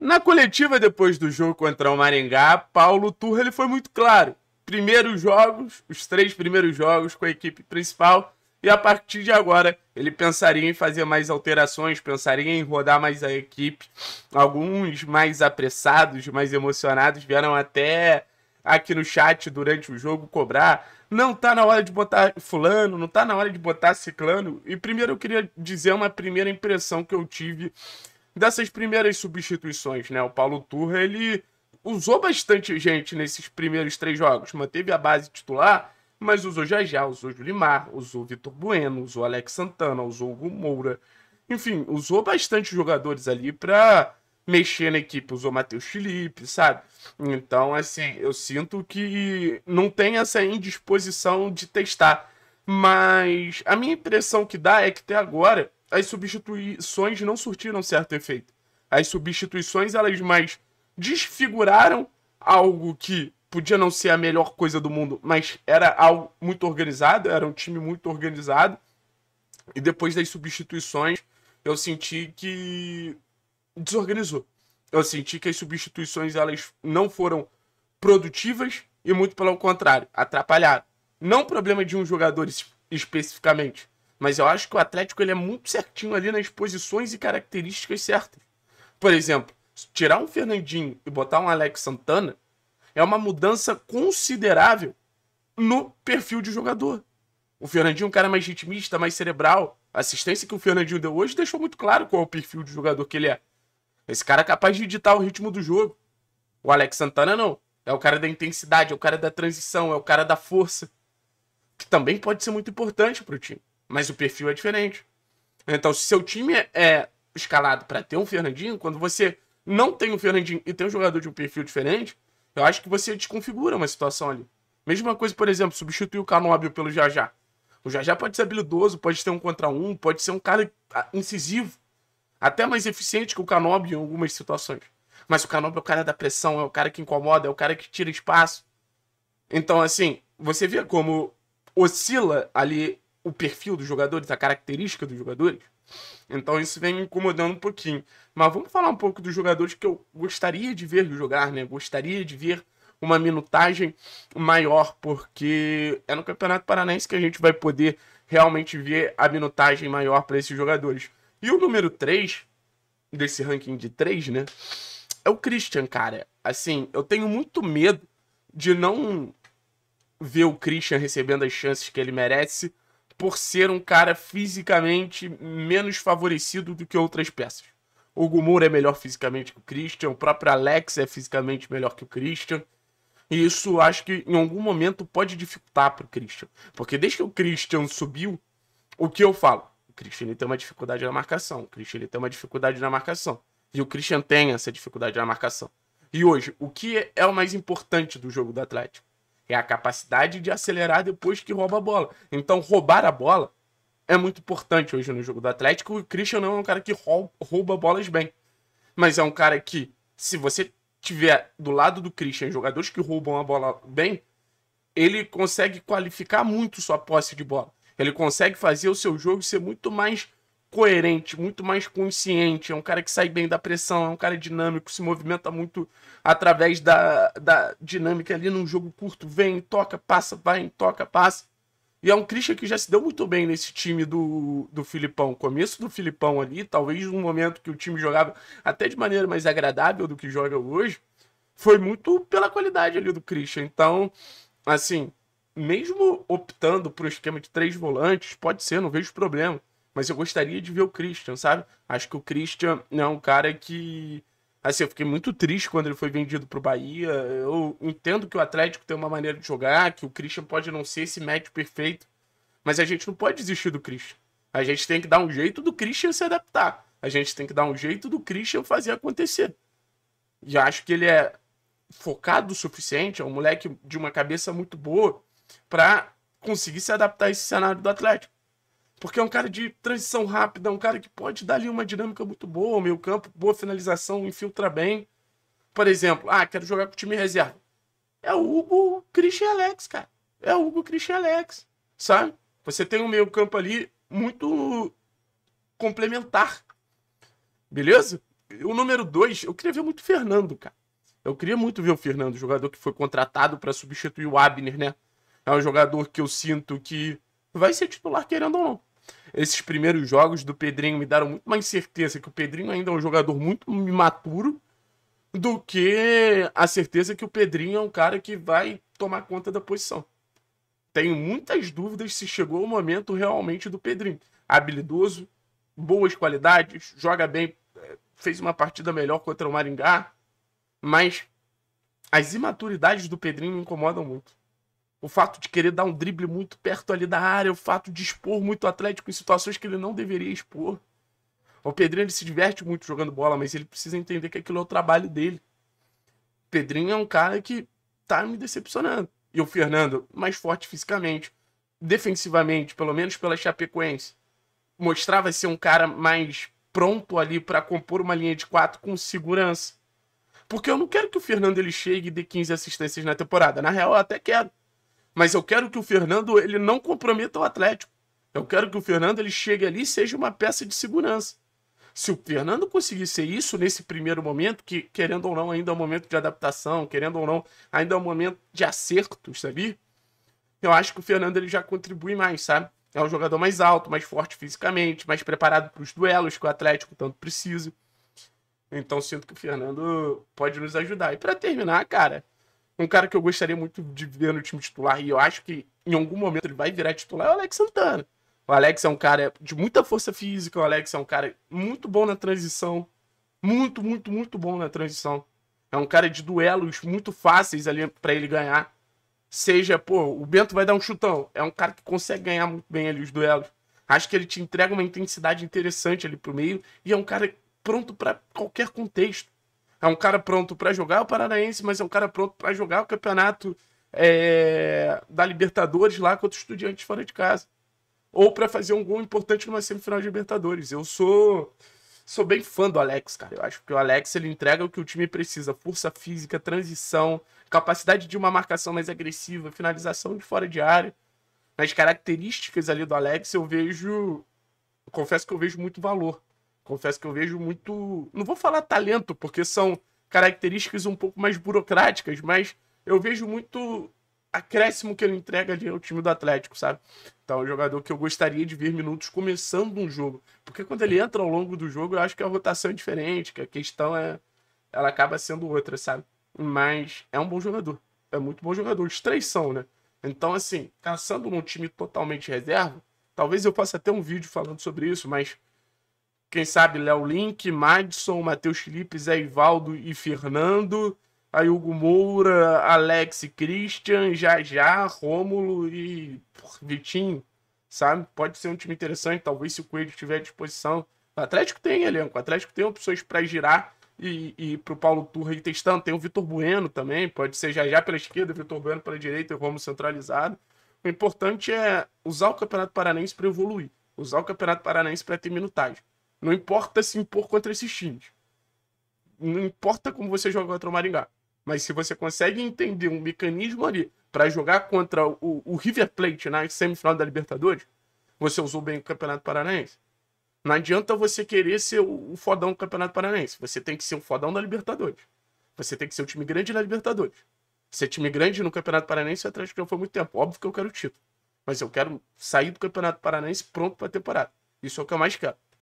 Na coletiva depois do jogo contra o Maringá, Paulo Turra ele foi muito claro. Primeiros jogos, os três primeiros jogos com a equipe principal, e a partir de agora ele pensaria em fazer mais alterações, pensaria em rodar mais a equipe. Alguns mais apressados, mais emocionados vieram até aqui no chat durante o jogo cobrar. Não tá na hora de botar fulano, não tá na hora de botar ciclano. E primeiro eu queria dizer uma primeira impressão que eu tive dessas primeiras substituições, né? O Paulo Turra, ele usou bastante gente nesses primeiros três jogos, manteve a base titular, mas usou Jajá, usou Julimar, usou Vitor Bueno, usou Alex Santana, usou Hugo Moura. Enfim, usou bastante jogadores ali para mexer na equipe, usou Matheus Felipe, sabe? Então, assim, eu sinto que não tem essa indisposição de testar. Mas a minha impressão que dá é que até agora as substituições não surtiram certo efeito. As substituições, elas mais desfiguraram algo que podia não ser a melhor coisa do mundo, mas era algo muito organizado, era um time muito organizado. E depois das substituições, eu senti que desorganizou. Eu senti que as substituições elas não foram produtivas e muito pelo contrário, atrapalharam. Não problema de um jogador especificamente, mas eu acho que o Atlético ele é muito certinho ali nas posições e características certas. Por exemplo, tirar um Fernandinho e botar um Alex Santana é uma mudança considerável no perfil de jogador. O Fernandinho é um cara mais ritmista, mais cerebral. A assistência que o Fernandinho deu hoje deixou muito claro qual é o perfil de jogador que ele é. Esse cara é capaz de editar o ritmo do jogo. O Alex Santana não. É o cara da intensidade, é o cara da transição, é o cara da força. Que também pode ser muito importante para o time. Mas o perfil é diferente. Então, se seu time é escalado para ter um Fernandinho, quando você não tem um Fernandinho e tem um jogador de um perfil diferente, eu acho que você desconfigura uma situação ali. Mesma coisa, por exemplo, substituir o Canóbio pelo Jajá. O Jajá pode ser habilidoso, pode ter um contra um, pode ser um cara incisivo. Até mais eficiente que o Canóbio em algumas situações. Mas o Canóbio é o cara da pressão, é o cara que incomoda, é o cara que tira espaço. Então, assim, você vê como oscila ali o perfil dos jogadores, a característica dos jogadores. Então isso vem me incomodando um pouquinho. Mas vamos falar um pouco dos jogadores que eu gostaria de ver jogar, né? Gostaria de ver uma minutagem maior, porque é no Campeonato Paranaense que a gente vai poder realmente ver a minutagem maior para esses jogadores. E o número 3 desse ranking de 3, né? É o Christian, cara. Assim, eu tenho muito medo de não ver o Christian recebendo as chances que ele merece por ser um cara fisicamente menos favorecido do que outras peças. O Gumur é melhor fisicamente que o Christian, o próprio Alex é fisicamente melhor que o Christian. E isso acho que em algum momento pode dificultar para o Christian. Porque desde que o Christian subiu, o que eu falo? O Christian ele tem uma dificuldade na marcação. O Christian ele tem uma dificuldade na marcação. E o Christian tem essa dificuldade na marcação. E hoje, o que é o mais importante do jogo do Atlético? É a capacidade de acelerar depois que rouba a bola. Então, roubar a bola é muito importante hoje no jogo do Atlético. O Christian não é um cara que rouba bolas bem. Mas é um cara que, se você tiver do lado do Christian jogadores que roubam a bola bem, ele consegue qualificar muito sua posse de bola. Ele consegue fazer o seu jogo ser muito mais coerente, muito mais consciente. É um cara que sai bem da pressão, é um cara dinâmico, se movimenta muito através da, da dinâmica ali num jogo curto. Vem, toca, passa, vai, toca, passa. E é um Christian que já se deu muito bem nesse time do, do Filipão. Começo do Filipão ali, talvez um momento que o time jogava até de maneira mais agradável do que joga hoje, foi muito pela qualidade ali do Christian. Então, assim, mesmo optando por um esquema de três volantes, pode ser, não vejo problema mas eu gostaria de ver o Christian, sabe? Acho que o Christian é um cara que. Assim, eu fiquei muito triste quando ele foi vendido pro Bahia. Eu entendo que o Atlético tem uma maneira de jogar, que o Christian pode não ser esse match perfeito, mas a gente não pode desistir do Christian. A gente tem que dar um jeito do Christian se adaptar. A gente tem que dar um jeito do Christian fazer acontecer. E acho que ele é focado o suficiente, é um moleque de uma cabeça muito boa para conseguir se adaptar a esse cenário do Atlético. Porque é um cara de transição rápida, é um cara que pode dar ali uma dinâmica muito boa, meio campo, boa finalização, infiltra bem. Por exemplo, ah, quero jogar com o time reserva. É o Hugo Christian Alex, cara. É o Hugo Christian Alex, sabe? Você tem um meio campo ali muito complementar. Beleza? o número dois, eu queria ver muito o Fernando, cara. Eu queria muito ver o Fernando, jogador que foi contratado para substituir o Abner, né? É um jogador que eu sinto que vai ser titular, querendo ou não. Esses primeiros jogos do Pedrinho me deram muito mais certeza que o Pedrinho ainda é um jogador muito imaturo do que a certeza que o Pedrinho é um cara que vai tomar conta da posição. Tenho muitas dúvidas se chegou o momento realmente do Pedrinho. Habilidoso, boas qualidades, joga bem, é, fez uma partida melhor contra o Maringá, mas as imaturidades do Pedrinho me incomodam muito. O fato de querer dar um drible muito perto ali da área, o fato de expor muito o Atlético em situações que ele não deveria expor. O Pedrinho ele se diverte muito jogando bola, mas ele precisa entender que aquilo é o trabalho dele. O Pedrinho é um cara que tá me decepcionando. E o Fernando, mais forte fisicamente, defensivamente, pelo menos pela Chapecoense, mostrava ser um cara mais pronto ali para compor uma linha de quatro com segurança. Porque eu não quero que o Fernando ele chegue e dê 15 assistências na temporada. Na real, eu até quero. Mas eu quero que o Fernando ele não comprometa o Atlético. Eu quero que o Fernando ele chegue ali e seja uma peça de segurança. Se o Fernando conseguir ser isso nesse primeiro momento, que querendo ou não ainda é um momento de adaptação, querendo ou não ainda é um momento de acerto, sabe? Eu acho que o Fernando ele já contribui mais, sabe? É um jogador mais alto, mais forte fisicamente, mais preparado para os duelos que o Atlético tanto precisa. Então sinto que o Fernando pode nos ajudar. E para terminar, cara, um cara que eu gostaria muito de ver no time titular, e eu acho que em algum momento ele vai virar titular, é o Alex Santana. O Alex é um cara de muita força física, o Alex é um cara muito bom na transição. Muito, muito, muito bom na transição. É um cara de duelos muito fáceis ali para ele ganhar. Seja, pô, o Bento vai dar um chutão. É um cara que consegue ganhar muito bem ali os duelos. Acho que ele te entrega uma intensidade interessante ali pro meio e é um cara pronto para qualquer contexto. É um cara pronto para jogar o Paranaense, mas é um cara pronto para jogar o campeonato é, da Libertadores lá contra o Estudiantes fora de casa. Ou para fazer um gol importante numa semifinal de Libertadores. Eu sou sou bem fã do Alex, cara. Eu acho que o Alex ele entrega o que o time precisa: força física, transição, capacidade de uma marcação mais agressiva, finalização de fora de área. Nas características ali do Alex, eu vejo. Confesso que eu vejo muito valor. Confesso que eu vejo muito. Não vou falar talento, porque são características um pouco mais burocráticas, mas eu vejo muito acréscimo que ele entrega ali ao time do Atlético, sabe? Então, é um jogador que eu gostaria de ver minutos começando um jogo. Porque quando ele entra ao longo do jogo, eu acho que a rotação é diferente, que a questão é. Ela acaba sendo outra, sabe? Mas é um bom jogador. É muito bom jogador. Os três são, né? Então, assim, caçando num time totalmente reserva, talvez eu possa ter um vídeo falando sobre isso, mas quem sabe Léo Link, Madison, Matheus Felipe, Zé Ivaldo e Fernando. Aí Hugo Moura, Alex Christian, Jajá, Rômulo e Vitinho, sabe? Pode ser um time interessante, talvez se o Coelho estiver à disposição. O Atlético tem elenco, o Atlético tem opções para girar e, e pro Paulo Turra ir testando. Tem o Vitor Bueno também, pode ser já já pela esquerda, Vitor Bueno pela direita e Romo centralizado. O importante é usar o Campeonato Paranense para evoluir, usar o Campeonato Paranense para ter minutagem. Não importa se impor contra esses times. Não importa como você joga contra o Maringá. Mas se você consegue entender um mecanismo ali para jogar contra o, o, River Plate na semifinal da Libertadores, você usou bem o Campeonato Paranaense. Não adianta você querer ser o, fodão do Campeonato Paranaense. Você tem que ser o fodão da Libertadores. Você tem que ser o time grande na Libertadores. Ser time grande no Campeonato Paranaense, o Atlético já foi muito tempo. Óbvio que eu quero o título. Mas eu quero sair do Campeonato Paranaense pronto para a temporada. Isso é o que eu mais quero.